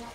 Yeah.